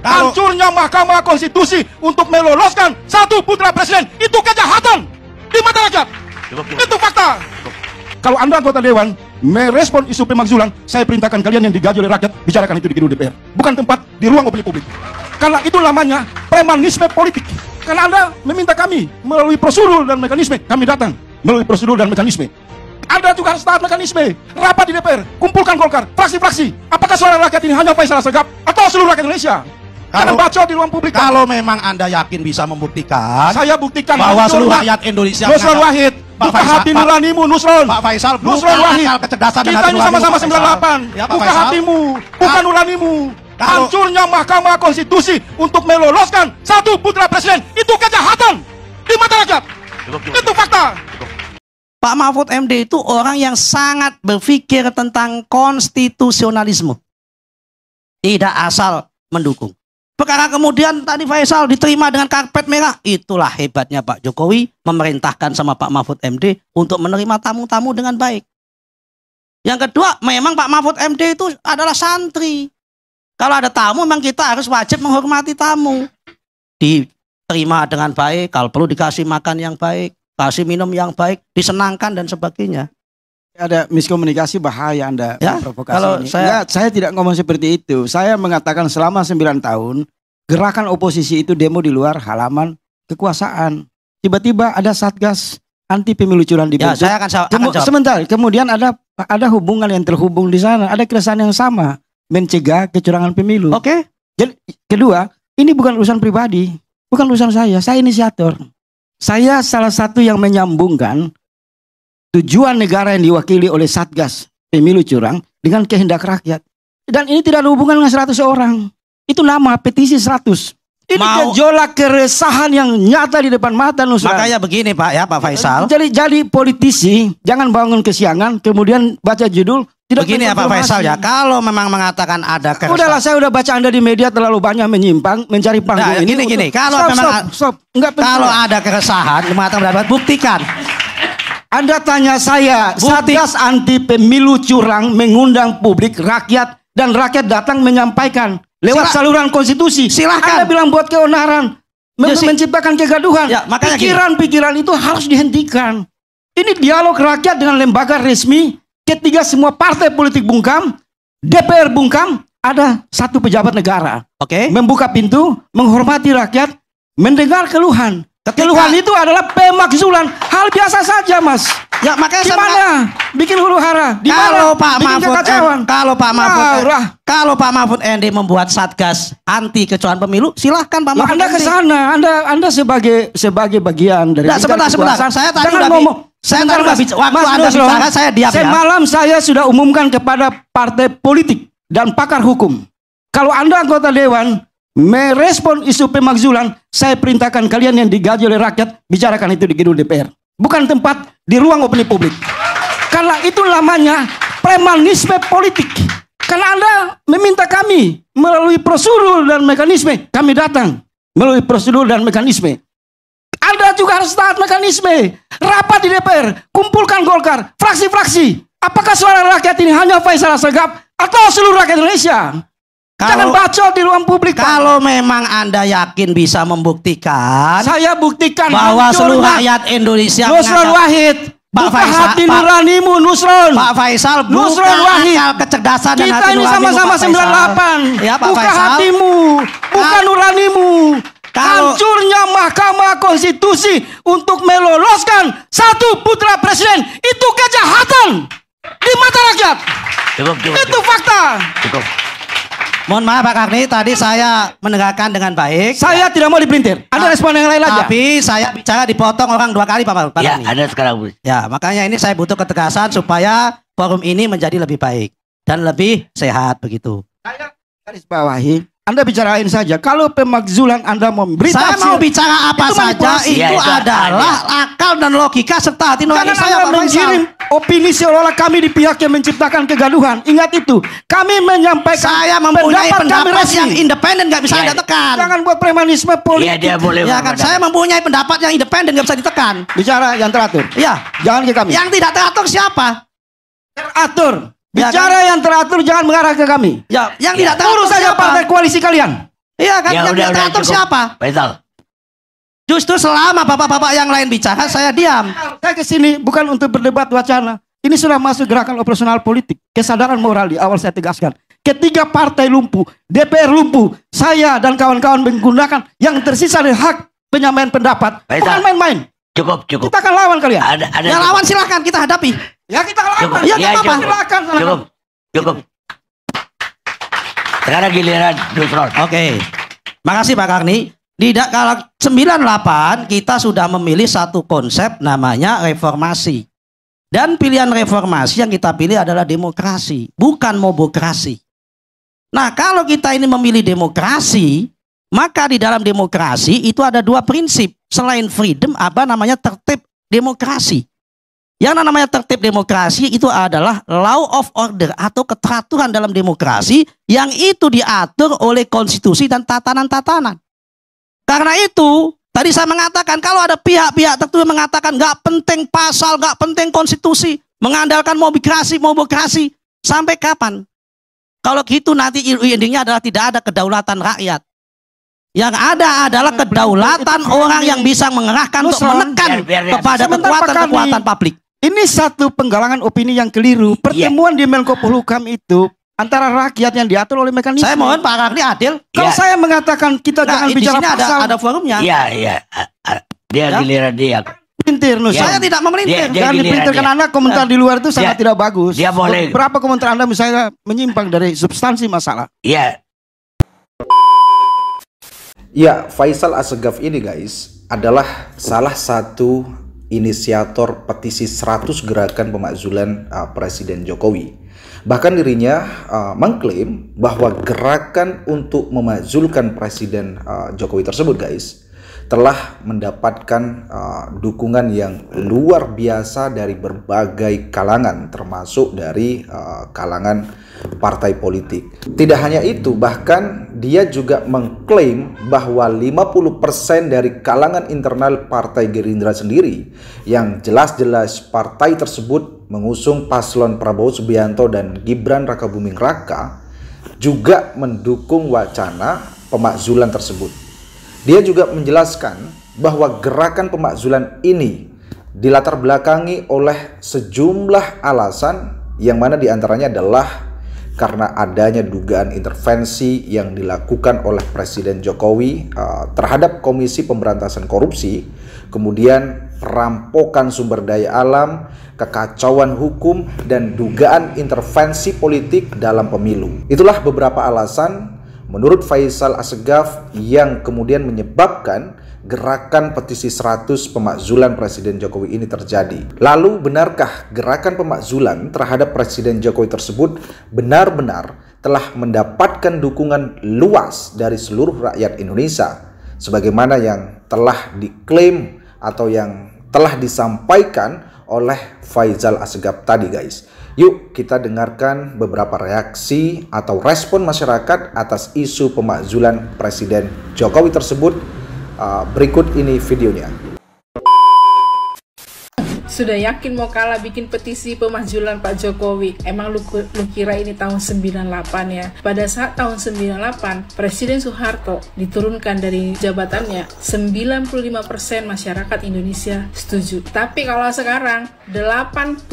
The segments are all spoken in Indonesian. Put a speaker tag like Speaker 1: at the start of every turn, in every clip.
Speaker 1: Kalau-
Speaker 2: Hancurnya Mahkamah Konstitusi untuk meloloskan satu putra presiden itu kejahatan di mata rakyat. Itu fakta. Kalau Anda anggota dewan merespon isu pemakzulan, saya perintahkan kalian yang digaji oleh rakyat bicarakan itu di gedung DPR, bukan tempat di ruang opini publik. Karena itu namanya premanisme politik. Karena Anda meminta kami melalui prosedur dan mekanisme, kami datang melalui prosedur dan mekanisme. Anda juga harus taat mekanisme. Rapat di DPR, kumpulkan Golkar, fraksi-fraksi. Apakah suara rakyat ini hanya Faisal Segap atau seluruh rakyat Indonesia?
Speaker 1: Kalau-
Speaker 2: bacot di ruang publik.
Speaker 1: Kalau memang Anda yakin bisa membuktikan
Speaker 2: saya buktikan
Speaker 1: bahwa seluruh rakyat Indonesia
Speaker 2: Nusron Wahid,
Speaker 1: Pak
Speaker 2: buka
Speaker 1: Faisal-
Speaker 2: hati
Speaker 1: Pak-
Speaker 2: nuranimu Nusron.
Speaker 1: Pak Faisal, bukan
Speaker 2: Nusron Wahid.
Speaker 1: kecerdasan
Speaker 2: Kita ini sama-sama
Speaker 1: Pak Faisal.
Speaker 2: 98.
Speaker 1: Ya, Pak
Speaker 2: buka
Speaker 1: Faisal.
Speaker 2: hatimu, buka
Speaker 1: Kalau-
Speaker 2: nuranimu.
Speaker 1: Kalau-
Speaker 2: Hancurnya Mahkamah Konstitusi untuk meloloskan satu putra presiden itu kejahatan di mata rakyat. Itu fakta.
Speaker 3: Pak Mahfud MD itu orang yang sangat berpikir tentang konstitusionalisme. Tidak asal mendukung. Perkara kemudian tadi Faisal diterima dengan karpet merah. Itulah hebatnya Pak Jokowi memerintahkan sama Pak Mahfud MD untuk menerima tamu-tamu dengan baik. Yang kedua, memang Pak Mahfud MD itu adalah santri. Kalau ada tamu, memang kita harus wajib menghormati tamu. Diterima dengan baik, kalau perlu dikasih makan yang baik, kasih minum yang baik, disenangkan dan sebagainya.
Speaker 4: Ada miskomunikasi bahaya Anda
Speaker 3: Ya,
Speaker 4: provokasi
Speaker 3: kalau
Speaker 4: ini.
Speaker 3: saya-
Speaker 4: Enggak, saya tidak ngomong seperti itu. Saya mengatakan selama 9 tahun gerakan oposisi itu demo di luar halaman kekuasaan. Tiba-tiba ada satgas anti pemilu curang
Speaker 3: Ya,
Speaker 4: dibentuk.
Speaker 3: saya akan, akan
Speaker 4: Kemu-
Speaker 3: jawab.
Speaker 4: sebentar, kemudian ada ada hubungan yang terhubung di sana, ada keresahan yang sama mencegah kecurangan pemilu.
Speaker 3: Oke,
Speaker 4: Jadi kedua, ini bukan urusan pribadi, bukan urusan saya. Saya inisiator. Saya salah satu yang menyambungkan tujuan negara yang diwakili oleh Satgas Pemilu Curang dengan kehendak rakyat. Dan ini tidak ada hubungan dengan 100 orang. Itu nama petisi 100. Ini
Speaker 3: Mau-
Speaker 4: gejolak keresahan yang nyata di depan mata Nusra.
Speaker 3: makanya begini Pak ya Pak Faisal.
Speaker 4: Jadi jadi politisi jangan bangun kesiangan kemudian baca judul tidak
Speaker 3: Begini ya Pak. Faisal ya, kalau memang mengatakan ada keresahan.
Speaker 4: Udahlah saya udah baca Anda di media terlalu banyak menyimpang mencari panggung
Speaker 3: Nah,
Speaker 4: ini.
Speaker 3: gini, gini. Kalau
Speaker 4: stop,
Speaker 3: memang-
Speaker 4: stop, stop. Enggak penting.
Speaker 3: Kalau ada keresahan, mengatakan pendapat, buktikan.
Speaker 4: Anda tanya saya,
Speaker 3: Bukti.
Speaker 4: Satgas anti pemilu curang mengundang publik rakyat dan rakyat datang menyampaikan lewat
Speaker 3: Sila-
Speaker 4: saluran konstitusi.
Speaker 3: Silahkan.
Speaker 4: Anda bilang buat keonaran, men-
Speaker 3: Ya, si-
Speaker 4: menciptakan kegaduhan.
Speaker 3: Ya.
Speaker 4: Pikiran-pikiran itu harus dihentikan. Ini dialog rakyat dengan lembaga resmi. Ketiga semua partai politik bungkam, DPR bungkam, ada satu pejabat negara
Speaker 3: Oke.
Speaker 4: membuka pintu, menghormati rakyat, mendengar keluhan. Keluhan itu adalah pemakzulan, hal biasa saja, Mas.
Speaker 3: Ya makanya
Speaker 4: Di
Speaker 3: saya
Speaker 4: mana? Bikin huru hara. Di
Speaker 3: kalau? Pak Mahfud. M- kalau Pak Mahfud
Speaker 4: Nah,
Speaker 3: kalau Pak Mahfud ND membuat satgas anti kecurangan pemilu, silahkan Pak
Speaker 4: Lah,
Speaker 3: Mahfud
Speaker 4: anda ke sana, Anda Anda sebagai sebagai bagian dari lingkar
Speaker 3: sebentar, sebentar. Saya tadi
Speaker 4: Jangan
Speaker 3: udah
Speaker 4: ngomong.
Speaker 3: saya tadi udah
Speaker 4: Mas.
Speaker 3: bicara- waktu
Speaker 4: Mas
Speaker 3: Anda
Speaker 4: Nusron,
Speaker 3: bicara, saya diam, ya.
Speaker 4: Semalam saya sudah umumkan kepada partai politik dan pakar hukum. Kalau Anda anggota dewan merespon isu pemakzulan, saya perintahkan kalian yang digaji oleh rakyat bicarakan itu di gedung DPR. Bukan tempat di ruang opini publik. Karena itu namanya premanisme politik. Karena Anda meminta kami melalui prosedur dan mekanisme, kami datang melalui prosedur dan mekanisme. Anda juga harus taat mekanisme. Rapat di DPR, kumpulkan Golkar, fraksi-fraksi. Apakah suara rakyat ini hanya Faisal Segap atau seluruh rakyat Indonesia? Jangan
Speaker 3: Kalau-
Speaker 4: bacot di ruang publik. Pak.
Speaker 3: Kalau memang Anda yakin bisa membuktikan
Speaker 4: saya buktikan
Speaker 3: bahwa seluruh rakyat Indonesia
Speaker 4: Nusron Wahid,
Speaker 3: Pak
Speaker 4: buka
Speaker 3: Faisal,
Speaker 4: hati
Speaker 3: Pak-
Speaker 4: nuranimu Nusron.
Speaker 3: Pak Faisal
Speaker 4: Nusron
Speaker 3: buka
Speaker 4: Wahid.
Speaker 3: akal kecerdasan dan
Speaker 4: Kita
Speaker 3: hati
Speaker 4: ini
Speaker 3: nuranimu,
Speaker 4: sama-sama
Speaker 3: Pak Faisal.
Speaker 4: 98.
Speaker 3: Ya Pak
Speaker 4: buka
Speaker 3: Faisal.
Speaker 4: hatimu, buka
Speaker 3: Kalau-
Speaker 4: nuranimu.
Speaker 3: Kalau-
Speaker 4: Hancurnya Mahkamah Konstitusi untuk meloloskan satu putra presiden itu kejahatan di mata rakyat.
Speaker 5: Cukup, cukup,
Speaker 4: Itu fakta.
Speaker 5: cukup.
Speaker 3: Mohon maaf Pak Karni, tadi saya mendengarkan dengan baik.
Speaker 4: Saya tidak mau dipelintir. Ada respon yang lain aja.
Speaker 3: Tapi saya bicara dipotong orang dua kali Pak, Pak
Speaker 5: Ya, ada sekarang. Bu.
Speaker 3: Ya, makanya ini saya butuh ketegasan supaya forum ini menjadi lebih baik dan lebih sehat begitu.
Speaker 4: Saya garis bawahi. Anda bicarain saja. Kalau pemakzulan Anda memberi
Speaker 3: saya
Speaker 4: tafsir,
Speaker 3: mau bicara apa
Speaker 4: itu
Speaker 3: saja itu
Speaker 5: Ya, itu
Speaker 3: adalah akal dan logika serta hati nurani saya
Speaker 4: Anda mengirim opini seolah-olah kami di pihak yang menciptakan kegaduhan. Ingat itu. Kami menyampaikan
Speaker 3: Saya mempunyai pendapat
Speaker 4: resmi.
Speaker 3: yang independen nggak bisa
Speaker 5: Ya,
Speaker 3: Anda tekan.
Speaker 4: Jangan buat premanisme
Speaker 5: Iya,
Speaker 4: politik.
Speaker 5: dia boleh.
Speaker 3: Ya kan, saya mempunyai pendapat yang independen nggak bisa ditekan.
Speaker 4: Bicara yang teratur.
Speaker 3: Iya,
Speaker 4: Jangan ke kami.
Speaker 3: yang tidak teratur siapa?
Speaker 4: teratur.
Speaker 3: Ya
Speaker 4: Bicara yang teratur jangan mengarah ke kami.
Speaker 3: Ya, yang
Speaker 5: Ya.
Speaker 3: tidak teratur
Speaker 4: Urus saja partai koalisi kalian.
Speaker 3: Iya kan?
Speaker 5: Ya
Speaker 3: yang
Speaker 5: udah,
Speaker 3: diatur
Speaker 5: cukup.
Speaker 3: siapa?
Speaker 5: Faisal.
Speaker 3: Justru selama bapak-bapak yang lain bicara, saya diam.
Speaker 4: Saya ke sini bukan untuk berdebat wacana. Ini sudah masuk gerakan operasional politik. Kesadaran moral di awal saya tegaskan. Ketiga partai lumpuh, DPR lumpuh, saya dan kawan-kawan menggunakan yang tersisa dari hak penyampaian pendapat.
Speaker 5: Baik,
Speaker 4: Bukan main-main.
Speaker 5: Cukup, cukup.
Speaker 4: Kita akan lawan kalian.
Speaker 5: Ada ada
Speaker 3: Yang lawan silahkan kita hadapi.
Speaker 4: Ya kita lawan.
Speaker 3: Ya,
Speaker 5: Ya,
Speaker 3: apa-apa.
Speaker 5: cukup.
Speaker 4: Silakan.
Speaker 5: Cukup. Cukup. Sekarang giliran Nusron.
Speaker 3: Oke. Makasih Pak Karni. Di kalau 98 kita sudah memilih satu konsep namanya reformasi. Dan pilihan reformasi yang kita pilih adalah demokrasi, bukan mobokrasi. Nah, kalau kita ini memilih demokrasi, maka di dalam demokrasi itu ada dua prinsip. Selain freedom, apa namanya tertib demokrasi. Yang namanya tertib demokrasi itu adalah law of order atau keteraturan dalam demokrasi yang itu diatur oleh konstitusi dan tatanan-tatanan. Karena itu, tadi saya mengatakan kalau ada pihak-pihak tertentu yang mengatakan nggak penting pasal, nggak penting konstitusi, mengandalkan mobokrasi, mobokrasi, sampai kapan? Kalau gitu nanti endingnya adalah tidak ada kedaulatan rakyat. Yang ada adalah kedaulatan orang yang bisa mengerahkan untuk menekan
Speaker 5: biar- biar- biar.
Speaker 3: kepada kekuatan-kekuatan publik.
Speaker 4: Ini satu penggalangan opini yang keliru. Pertemuan di Menko Polhukam itu antara rakyat yang diatur oleh mekanisme.
Speaker 3: Saya mohon Pak Karni adil.
Speaker 4: Kalau
Speaker 5: Ya.
Speaker 4: saya mengatakan kita
Speaker 3: Nah,
Speaker 4: jangan
Speaker 3: di
Speaker 4: bicara
Speaker 3: sini ada
Speaker 4: pasal
Speaker 3: ada forumnya.
Speaker 5: Iya, iya. Dia
Speaker 3: Ya.
Speaker 5: giliran dia.
Speaker 4: pintir Nus.
Speaker 5: Ya.
Speaker 3: Saya tidak memelintir.
Speaker 5: Dia- dia
Speaker 4: Jangan
Speaker 5: giliran
Speaker 4: dipintirkan
Speaker 5: dia.
Speaker 4: Anda komentar di luar itu sangat
Speaker 5: Dia-
Speaker 4: tidak bagus.
Speaker 5: dia boleh.
Speaker 4: Berapa komentar Anda misalnya menyimpang dari substansi masalah.
Speaker 5: Iya.
Speaker 6: Ya, Faisal Asegaf ini guys adalah salah satu inisiator petisi 100 gerakan pemakzulan uh, Presiden Jokowi. Bahkan dirinya uh, mengklaim bahwa gerakan untuk memakzulkan Presiden uh, Jokowi tersebut guys telah mendapatkan uh, dukungan yang luar biasa dari berbagai kalangan termasuk dari uh, kalangan partai politik. Tidak hanya itu, bahkan dia juga mengklaim bahwa 50% dari kalangan internal Partai Gerindra sendiri yang jelas-jelas partai tersebut mengusung paslon Prabowo Subianto dan Gibran Rakabuming Raka juga mendukung wacana pemakzulan tersebut. Dia juga menjelaskan bahwa gerakan pemakzulan ini dilatar belakangi oleh sejumlah alasan yang mana di antaranya adalah karena adanya dugaan intervensi yang dilakukan oleh Presiden Jokowi uh, terhadap Komisi Pemberantasan Korupsi, kemudian perampokan sumber daya alam, kekacauan hukum, dan dugaan intervensi politik dalam pemilu. Itulah beberapa alasan menurut Faisal Asegaf yang kemudian menyebabkan gerakan petisi 100 pemakzulan Presiden Jokowi ini terjadi. Lalu benarkah gerakan pemakzulan terhadap Presiden Jokowi tersebut benar-benar telah mendapatkan dukungan luas dari seluruh rakyat Indonesia sebagaimana yang telah diklaim atau yang telah disampaikan oleh Faisal Asegaf tadi guys. Yuk kita dengarkan beberapa reaksi atau respon masyarakat atas isu pemakzulan Presiden Jokowi tersebut. Uh, berikut ini videonya.
Speaker 7: Sudah yakin mau kalah bikin petisi pemakzulan Pak Jokowi. Emang lu, lu kira ini tahun 98 ya? Pada saat tahun 98, Presiden Soeharto diturunkan dari jabatannya, 95% masyarakat Indonesia setuju. Tapi kalau sekarang, 86%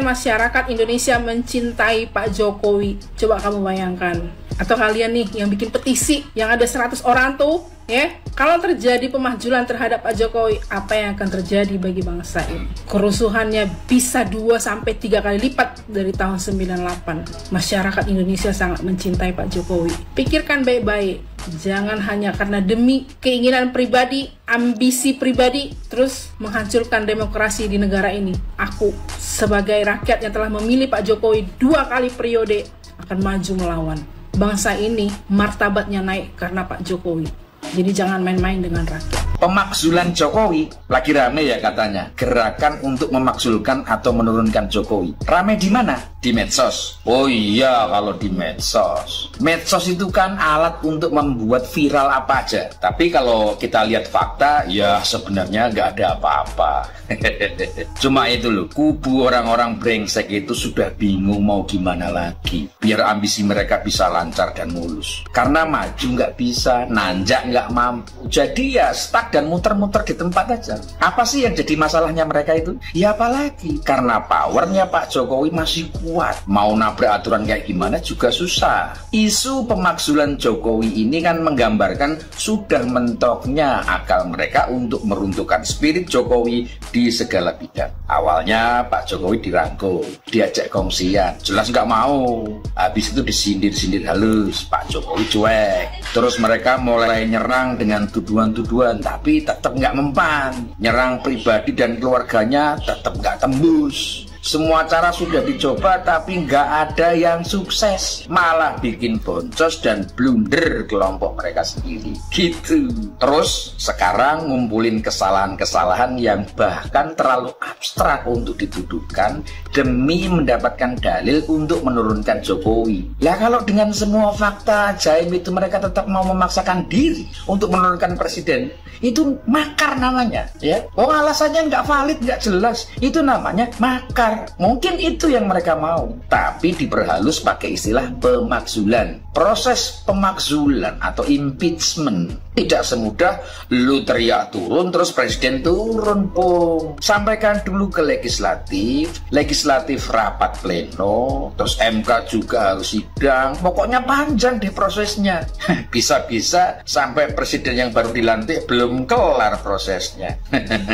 Speaker 7: masyarakat Indonesia mencintai Pak Jokowi. Coba kamu bayangkan. Atau kalian nih yang bikin petisi, yang ada 100 orang tuh, ya kalau terjadi pemakzulan terhadap Pak Jokowi apa yang akan terjadi bagi bangsa ini? Kerusuhannya bisa 2 sampai 3 kali lipat dari tahun 98 masyarakat Indonesia sangat mencintai Pak Jokowi. Pikirkan baik-baik. Jangan hanya karena demi keinginan pribadi ambisi pribadi terus menghancurkan demokrasi di negara ini. Aku sebagai rakyat yang telah memilih Pak Jokowi dua kali periode akan maju melawan. Bangsa ini martabatnya naik karena Pak Jokowi jadi jangan main-main dengan rakyat.
Speaker 8: Pemakzulan Jokowi lagi rame ya katanya. Gerakan untuk memakzulkan atau menurunkan Jokowi. Rame di mana? Di medsos. Oh iya kalau di medsos. Medsos itu kan alat untuk membuat viral apa aja. Tapi kalau kita lihat fakta, ya sebenarnya nggak ada apa-apa. Cuma itu loh, kubu orang-orang brengsek itu sudah bingung mau gimana lagi. Biar ambisi mereka bisa lancar dan mulus. Karena maju nggak bisa, nanjak nggak mampu. Jadi ya stuck dan muter-muter di tempat aja. Apa sih yang jadi masalahnya mereka itu? Ya apalagi, karena powernya Pak Jokowi masih kuat. Mau nabrak aturan kayak gimana juga susah. Isu pemakzulan Jokowi ini kan menggambarkan sudah mentoknya akal mereka untuk meruntuhkan spirit Jokowi di segala bidang. Awalnya Pak Jokowi dirangkul, diajak kongsian, jelas nggak mau. Habis itu disindir-sindir halus, Pak Jokowi cuek. Terus mereka mulai nyerang dengan tuduhan-tuduhan, tapi tetap nggak mempan. Nyerang pribadi dan keluarganya tetap nggak tembus. Semua cara sudah dicoba tapi nggak ada yang sukses Malah bikin boncos dan blunder kelompok mereka sendiri Gitu Terus sekarang ngumpulin kesalahan-kesalahan yang bahkan terlalu abstrak untuk dituduhkan Demi mendapatkan dalil untuk menurunkan Jokowi Lah kalau dengan semua fakta ajaib itu mereka tetap mau memaksakan diri Untuk menurunkan presiden Itu makar namanya ya. Oh alasannya nggak valid, nggak jelas. Itu namanya makar. Mungkin itu yang mereka mau, tapi diperhalus pakai istilah pemakzulan. Proses pemakzulan atau impeachment tidak semudah lu teriak turun terus presiden turun pung. Sampaikan dulu ke legislatif, legislatif rapat pleno, terus MK juga harus sidang. Pokoknya panjang deh prosesnya. Bisa-bisa sampai presiden yang baru dilantik belum kelar prosesnya.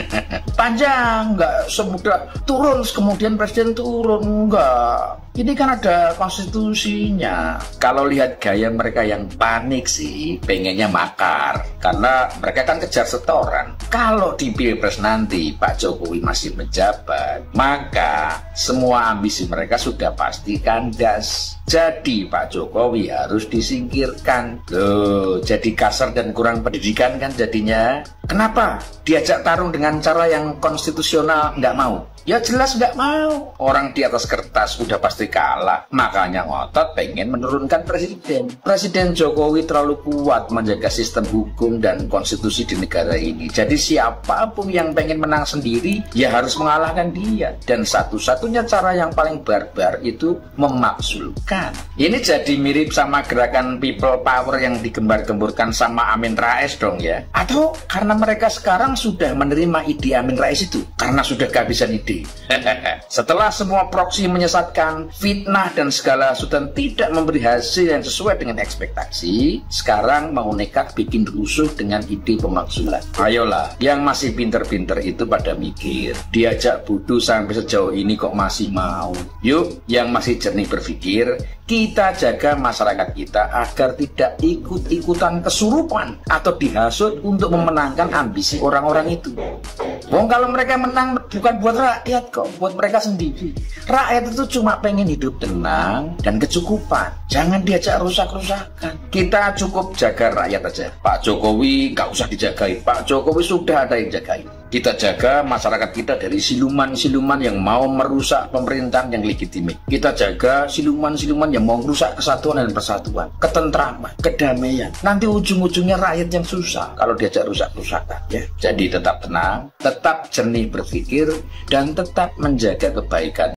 Speaker 8: panjang, nggak semudah turun kemudian presiden turun enggak. Ini kan ada konstitusinya. Kalau lihat gaya mereka yang panik sih, pengennya makar. Karena mereka kan kejar setoran. Kalau di Pilpres nanti Pak Jokowi masih menjabat, maka semua ambisi mereka sudah pasti kandas. Jadi Pak Jokowi harus disingkirkan. Loh, jadi kasar dan kurang pendidikan kan jadinya. Kenapa? Diajak tarung dengan cara yang konstitusional nggak mau. Ya jelas nggak mau. Orang di atas kertas udah pasti kalah. Makanya ngotot pengen menurunkan presiden. Presiden Jokowi terlalu kuat menjaga sistem hukum dan konstitusi di negara ini. Jadi siapa pun yang pengen menang sendiri, ya harus mengalahkan dia. Dan satu-satunya cara yang paling barbar itu memaksulkan. Ini jadi mirip sama gerakan people power yang digembar-gemburkan sama Amin Rais dong ya. Atau karena mereka sekarang sudah menerima ide Amin Rais itu. Karena sudah kehabisan ide Setelah semua proksi menyesatkan, fitnah dan segala sultan tidak memberi hasil yang sesuai dengan ekspektasi, sekarang mau nekat bikin rusuh dengan ide pemakzulan. Ayolah, yang masih pinter-pinter itu pada mikir, diajak butuh sampai sejauh ini kok masih mau. Yuk, yang masih jernih berpikir, kita jaga masyarakat kita agar tidak ikut-ikutan kesurupan atau dihasut untuk memenangkan ambisi orang-orang itu. Wong kalau mereka menang bukan buat rakyat kok, buat mereka sendiri. Rakyat itu cuma pengen hidup tenang dan kecukupan. Jangan diajak rusak-rusakan. Kita cukup jaga rakyat aja. Pak Jokowi nggak usah dijagai. Pak Jokowi sudah ada yang jagain. Kita jaga masyarakat kita dari siluman-siluman yang mau merusak pemerintahan yang legitimit. Kita jaga siluman-siluman yang mau merusak kesatuan dan persatuan, ketentraman, kedamaian. Nanti ujung-ujungnya rakyat yang susah kalau diajak rusak-rusakan. Ya. Jadi tetap tenang, tetap jernih berpikir, dan tetap menjaga kebaikan.